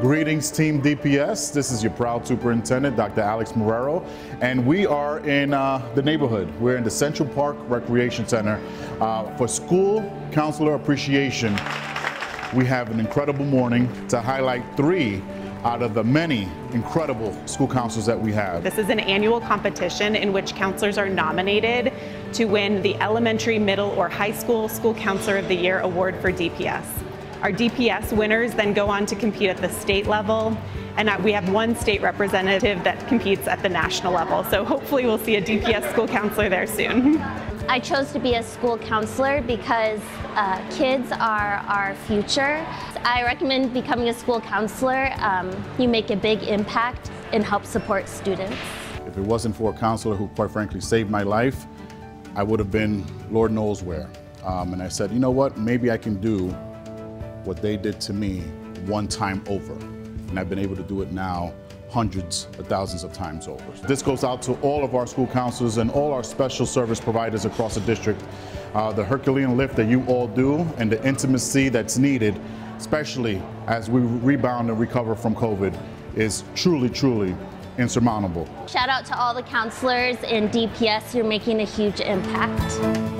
Greetings, Team DPS. This is your proud superintendent, Dr. Alex Marrero, and we are in uh, the neighborhood. We're in the Central Park Recreation Center uh, for School Counselor Appreciation. We have an incredible morning to highlight three out of the many incredible school counselors that we have. This is an annual competition in which counselors are nominated to win the elementary, middle, or high school School Counselor of the Year award for DPS. Our DPS winners then go on to compete at the state level, and we have one state representative that competes at the national level. So hopefully we'll see a DPS school counselor there soon. I chose to be a school counselor because uh, kids are our future. I recommend becoming a school counselor. Um, you make a big impact and help support students. If it wasn't for a counselor who quite frankly saved my life, I would have been Lord knows where. Um, and I said, you know what, maybe I can do what they did to me one time over. And I've been able to do it now hundreds of thousands of times over. This goes out to all of our school counselors and all our special service providers across the district. Uh, the Herculean lift that you all do and the intimacy that's needed, especially as we rebound and recover from COVID, is truly, truly insurmountable. Shout out to all the counselors in DPS, you're making a huge impact.